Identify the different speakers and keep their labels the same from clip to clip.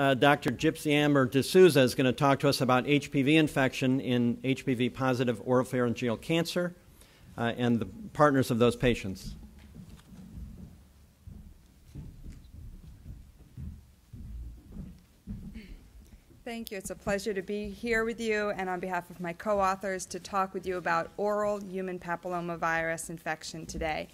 Speaker 1: uh, Dr. Gypsyamber D'Souza is going to talk to us about HPV infection in HPV positive oropharyngeal cancer uh, and the partners of those patients.
Speaker 2: Thank you. It's a pleasure to be here with you and on behalf of my co-authors to talk with you about oral human papillomavirus infection today.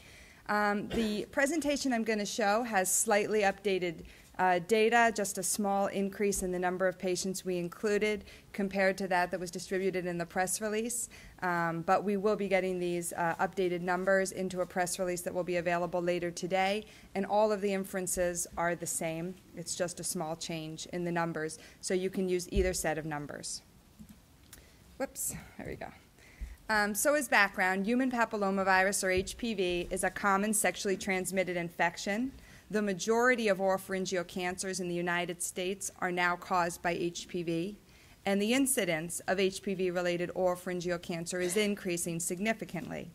Speaker 2: Um, the presentation I'm going to show has slightly updated uh, data, just a small increase in the number of patients we included compared to that that was distributed in the press release. Um, but we will be getting these uh, updated numbers into a press release that will be available later today. And all of the inferences are the same. It's just a small change in the numbers. So you can use either set of numbers. Whoops, there we go. Um, so as background, human papillomavirus, or HPV, is a common sexually transmitted infection. The majority of oropharyngeal cancers in the United States are now caused by HPV, and the incidence of HPV related oropharyngeal cancer is increasing significantly.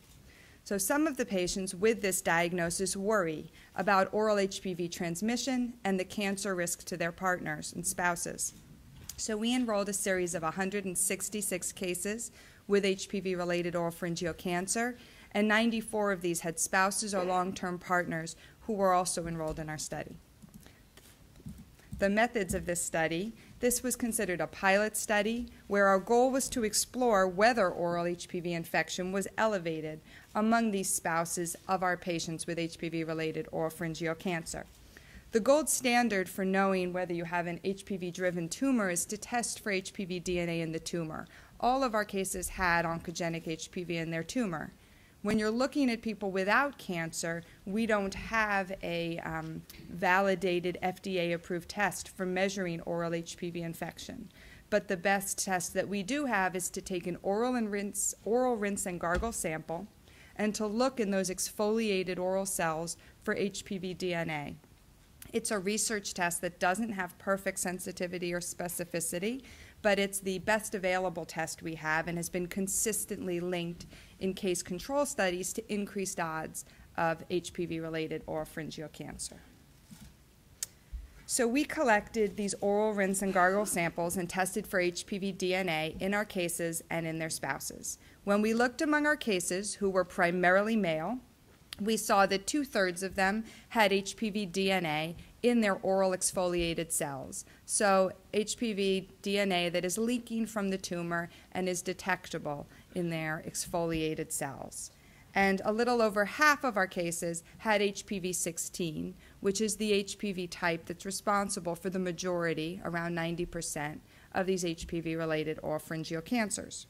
Speaker 2: So, some of the patients with this diagnosis worry about oral HPV transmission and the cancer risk to their partners and spouses. So, we enrolled a series of 166 cases with HPV related oropharyngeal cancer, and 94 of these had spouses or long term partners who were also enrolled in our study. The methods of this study this was considered a pilot study where our goal was to explore whether oral HPV infection was elevated among these spouses of our patients with HPV related oropharyngeal cancer. The gold standard for knowing whether you have an HPV driven tumor is to test for HPV DNA in the tumor. All of our cases had oncogenic HPV in their tumor. When you're looking at people without cancer, we don't have a um, validated FDA approved test for measuring oral HPV infection. But the best test that we do have is to take an oral and rinse, oral rinse and gargle sample and to look in those exfoliated oral cells for HPV DNA. It's a research test that doesn't have perfect sensitivity or specificity, but it's the best available test we have and has been consistently linked in case control studies to increased odds of HPV related oropharyngeal cancer. So we collected these oral rinse and gargle samples and tested for HPV DNA in our cases and in their spouses. When we looked among our cases, who were primarily male, we saw that two thirds of them had HPV DNA in their oral exfoliated cells. So, HPV DNA that is leaking from the tumor and is detectable in their exfoliated cells. And a little over half of our cases had HPV 16, which is the HPV type that's responsible for the majority, around 90%, of these HPV related oropharyngeal cancers.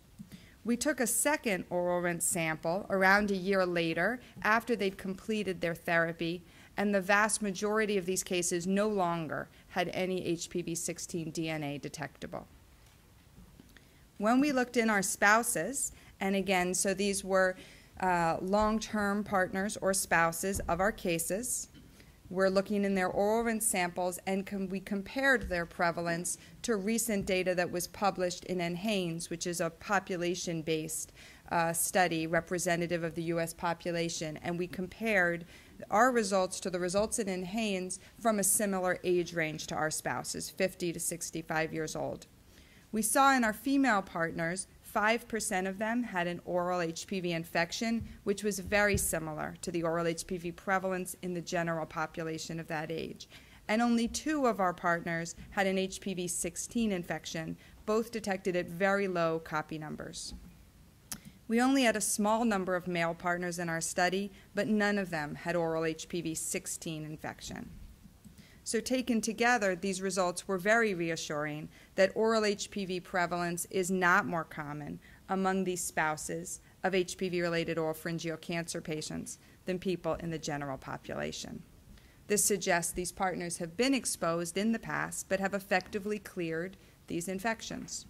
Speaker 2: We took a second oral rinse sample around a year later after they'd completed their therapy, and the vast majority of these cases no longer had any HPV 16 DNA detectable. When we looked in our spouses, and again, so these were uh, long term partners or spouses of our cases, we're looking in their oral samples and we compared their prevalence to recent data that was published in NHANES, which is a population based uh, study representative of the US population. And we compared our results to the results in NHANES from a similar age range to our spouses, 50 to 65 years old. We saw in our female partners 5% of them had an oral HPV infection, which was very similar to the oral HPV prevalence in the general population of that age. And only two of our partners had an HPV 16 infection, both detected at very low copy numbers. We only had a small number of male partners in our study, but none of them had oral HPV 16 infection. So, taken together, these results were very reassuring that oral HPV prevalence is not more common among these spouses of HPV related oropharyngeal cancer patients than people in the general population. This suggests these partners have been exposed in the past but have effectively cleared these infections.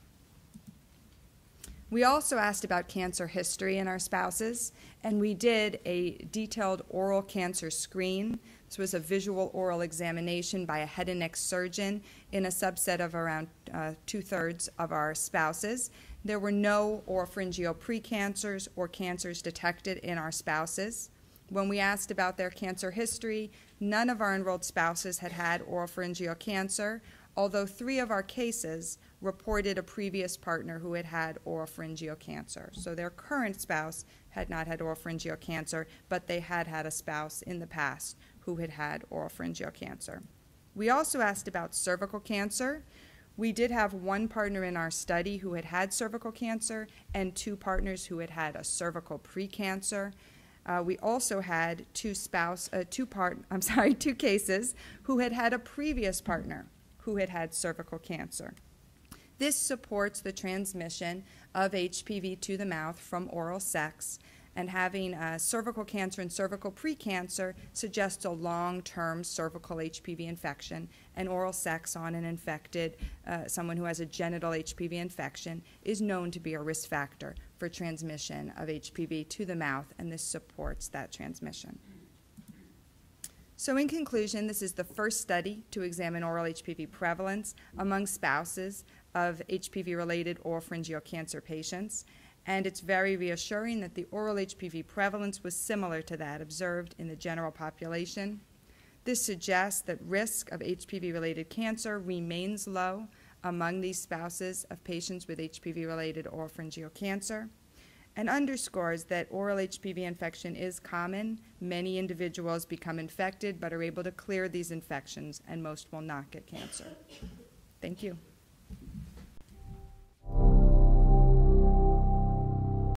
Speaker 2: We also asked about cancer history in our spouses, and we did a detailed oral cancer screen this was a visual oral examination by a head and neck surgeon in a subset of around uh, two thirds of our spouses. There were no oropharyngeal precancers or cancers detected in our spouses. When we asked about their cancer history, none of our enrolled spouses had had oropharyngeal cancer. although three of our cases reported a previous partner who had had oropharyngeal cancer. So their current spouse had not had oropharyngeal cancer, but they had had a spouse in the past who had had oropharyngeal cancer. We also asked about cervical cancer. We did have one partner in our study who had had cervical cancer and two partners who had had a cervical precancer. Uh, we also had two spouse, uh, two part, I'm sorry, two cases who had had a previous partner who had had cervical cancer. This supports the transmission of HPV to the mouth from oral sex, and having uh, cervical cancer and cervical precancer suggests a long-term cervical HPV infection, and oral sex on an infected, uh, someone who has a genital HPV infection, is known to be a risk factor for transmission of HPV to the mouth, and this supports that transmission. So in conclusion, this is the first study to examine oral HPV prevalence among spouses of HPV-related or oropharyngeal cancer patients, and it's very reassuring that the oral HPV prevalence was similar to that observed in the general population. This suggests that risk of HPV-related cancer remains low among these spouses of patients with HPV-related oropharyngeal cancer and underscores that oral HPV infection is common. Many individuals become infected but are able to clear these infections, and most will not get cancer. Thank you.